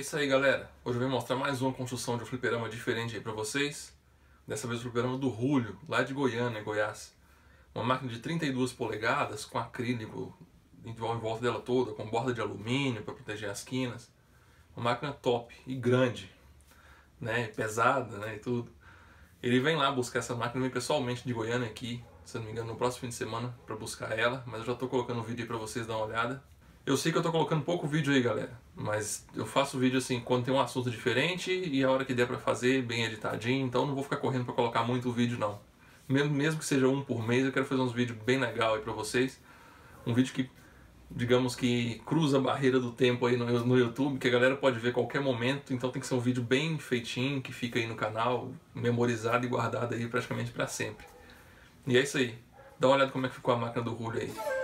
Isso aí, galera. Hoje eu vim mostrar mais uma construção de um fliperama diferente aí pra vocês. Dessa vez o fliperama do Rúlio, lá de Goiânia, Goiás. Uma máquina de 32 polegadas com acrílico em volta dela toda, com borda de alumínio para proteger as quinas. Uma máquina top e grande, né, pesada, né, e tudo. Ele vem lá buscar essa máquina, vem pessoalmente de Goiânia aqui, se não me engano, no próximo fim de semana para buscar ela, mas eu já estou colocando o um vídeo aí para vocês dar uma olhada. Eu sei que eu estou colocando pouco vídeo aí, galera, mas eu faço vídeo assim quando tem um assunto diferente e a hora que der para fazer, bem editadinho, então não vou ficar correndo para colocar muito vídeo não. Mesmo, mesmo que seja um por mês, eu quero fazer uns vídeos bem legal aí para vocês. Um vídeo que digamos que cruza a barreira do tempo aí no, no YouTube, que a galera pode ver a qualquer momento, então tem que ser um vídeo bem feitinho, que fica aí no canal, memorizado e guardado aí praticamente para sempre. E é isso aí. Dá uma olhada como é que ficou a máquina do Julio aí.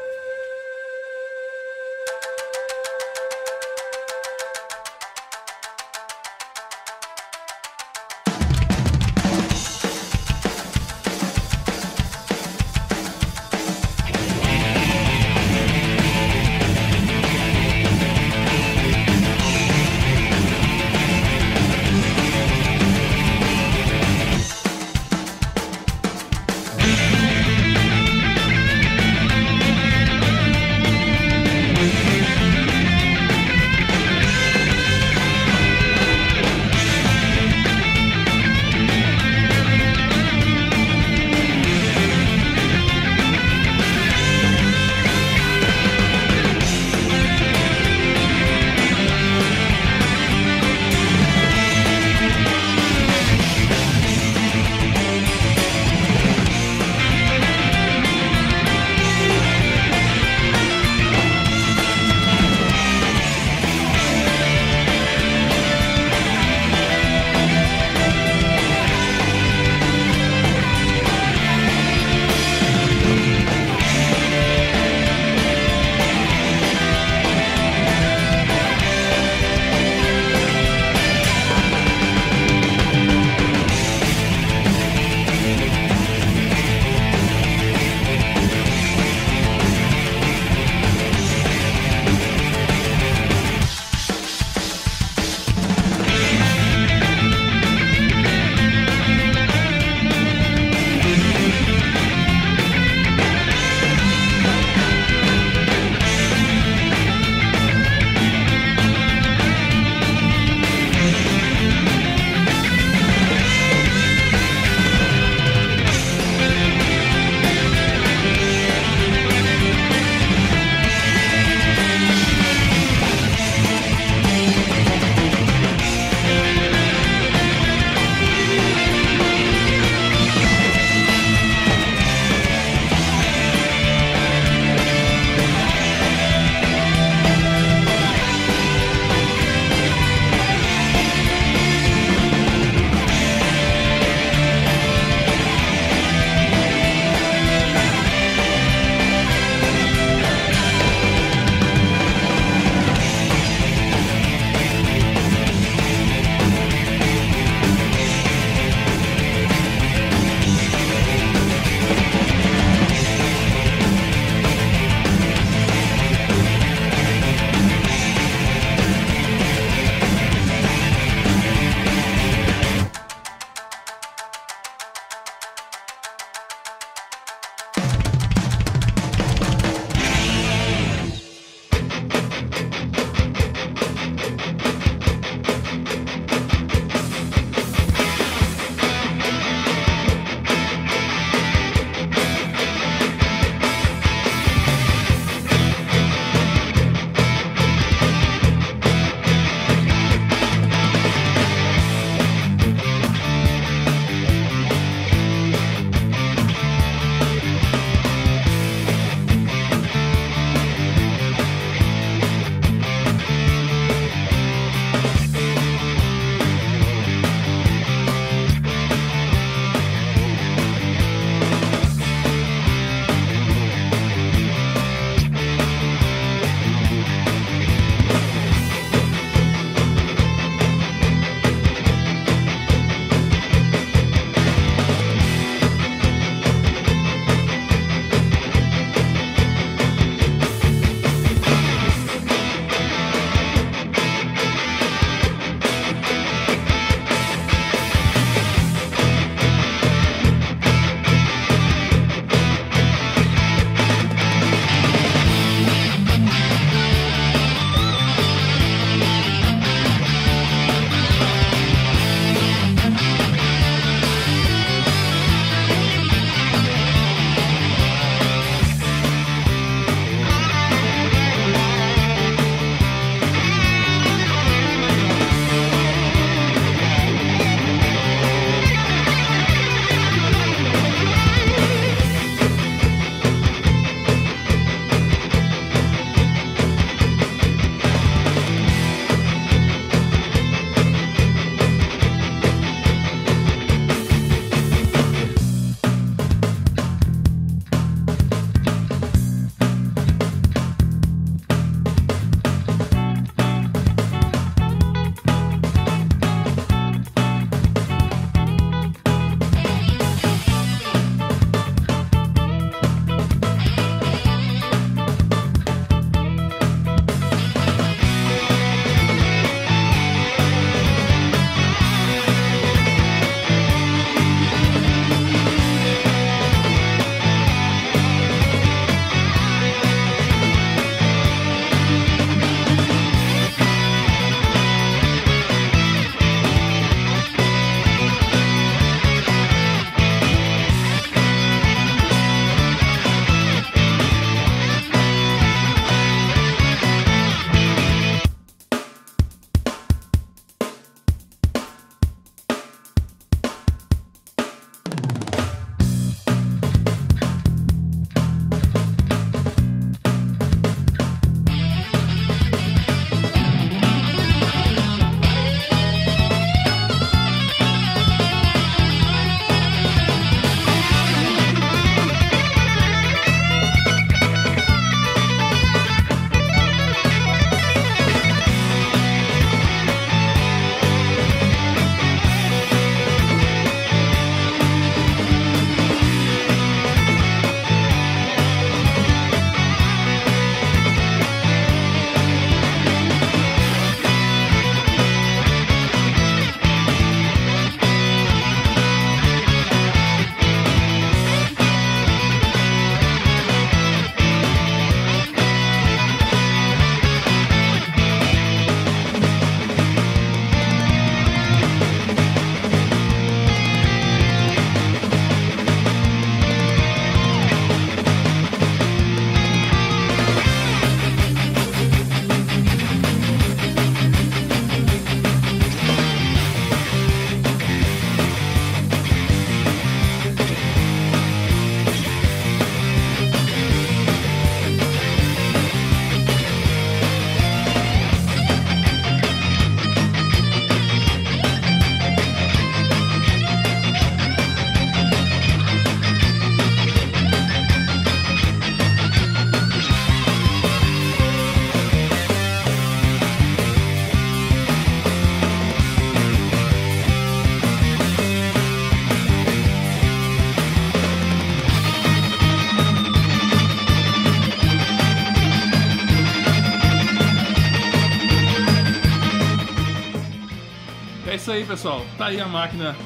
Isso aí, pessoal. Tá aí a máquina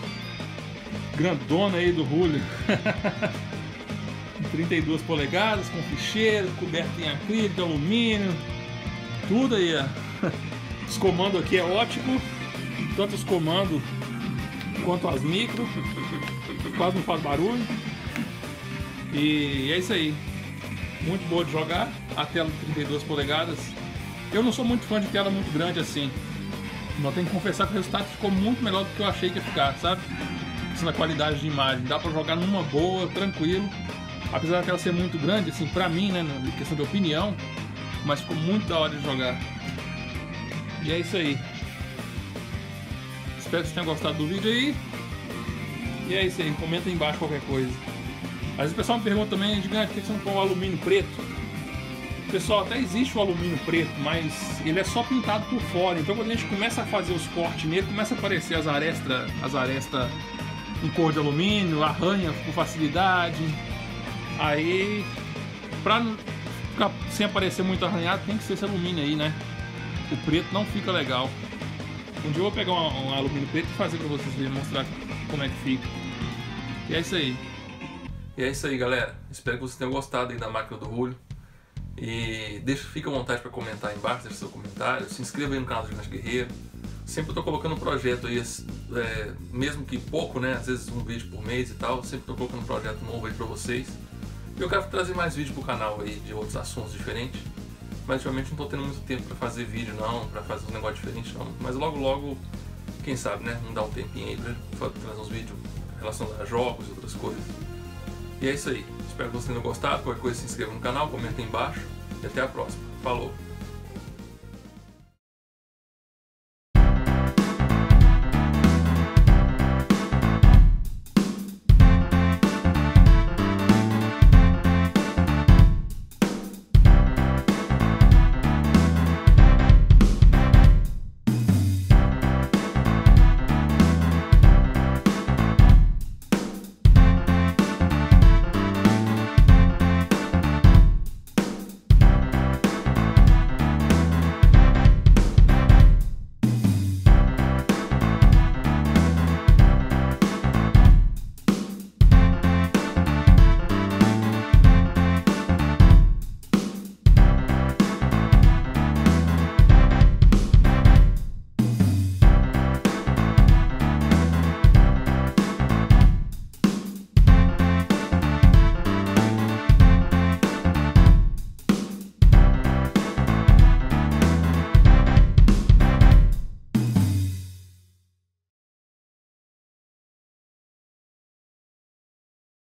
grandona aí do Julio. 32 polegadas, com ficheiro, coberto em acrílico, alumínio, tudo aí. Os comandos aqui é ótimo, tanto os comandos quanto as micro, quase não faz barulho. E é isso aí. Muito boa de jogar, a tela de 32 polegadas. Eu não sou muito fã de tela muito grande assim. Mas tenho que confessar que o resultado ficou muito melhor do que eu achei que ia ficar, sabe? Isso na qualidade de imagem. Dá pra jogar numa boa, tranquilo. Apesar dela ser muito grande, assim, pra mim, né, na questão de opinião, mas ficou muito da hora de jogar. E é isso aí. Espero que vocês tenham gostado do vídeo aí. E é isso aí, comenta aí embaixo qualquer coisa. Às vezes o pessoal me pergunta também, gigante, por que você não põe o alumínio preto? Pessoal, até existe o alumínio preto, mas ele é só pintado por fora. Então quando a gente começa a fazer os cortes nele, começa a aparecer as arestas, as arestas em cor de alumínio, arranha com facilidade. Aí, pra ficar sem aparecer muito arranhado, tem que ser esse alumínio aí, né? O preto não fica legal. Um dia eu vou pegar um, um alumínio preto e fazer pra vocês verem, mostrar como é que fica. E é isso aí. E é isso aí, galera. Espero que vocês tenham gostado aí da máquina do Julio. E deixa, fica à vontade para comentar aí embaixo, deixa seu comentário. Se inscreva aí no canal do Gigante Guerreiro. Sempre estou colocando um projeto aí, é, mesmo que pouco, né? Às vezes um vídeo por mês e tal. Sempre estou colocando um projeto novo aí para vocês. Eu quero trazer mais vídeos pro canal aí de outros assuntos diferentes. Mas ultimamente não tô tendo muito tempo para fazer vídeo não, para fazer um negócio diferente não. Mas logo logo, quem sabe, né? Não dá um tempinho aí pra trazer uns vídeos relacionados a jogos e outras coisas. E é isso aí. Espero que vocês tenham gostado. Qualquer coisa se inscreva no canal, comenta aí embaixo. E até a próxima. Falou!